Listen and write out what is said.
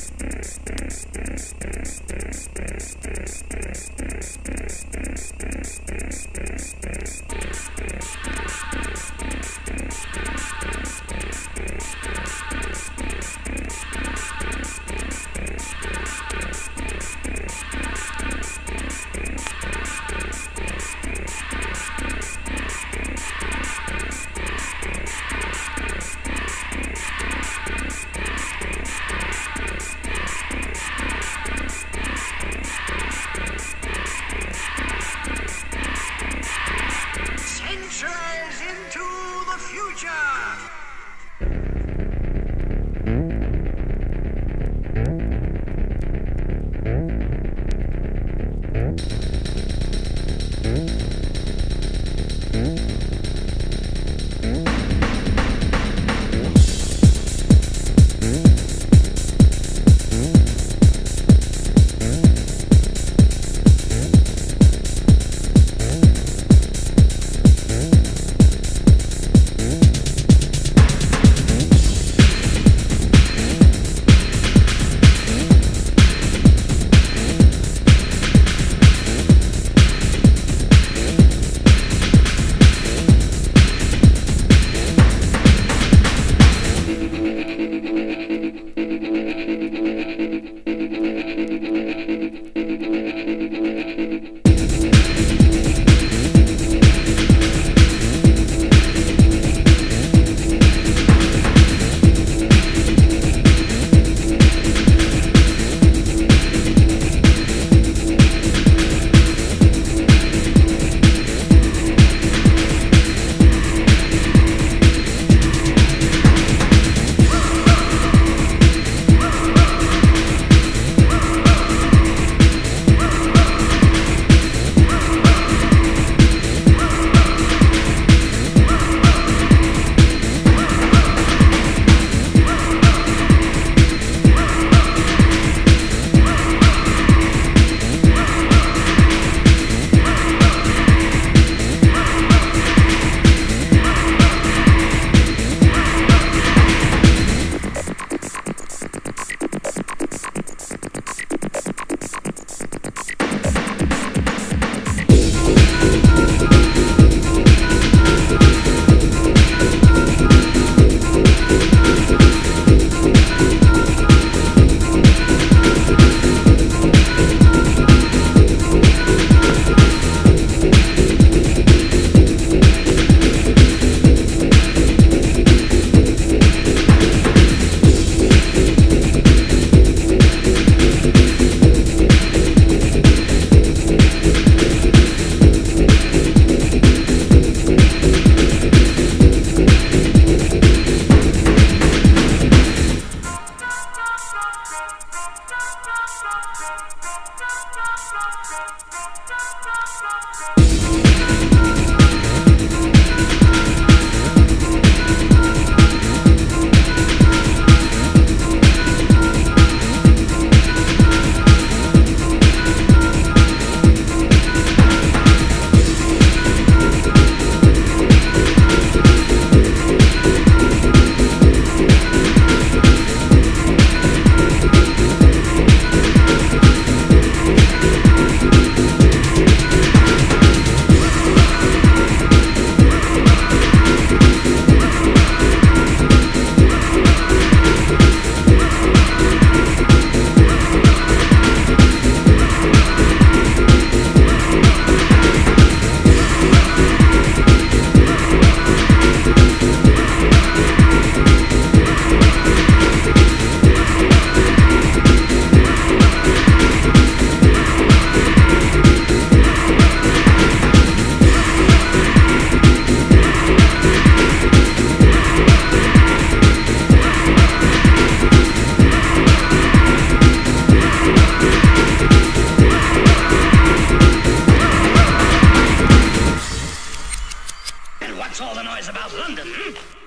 Thank you. What's all the noise about London? Hmm?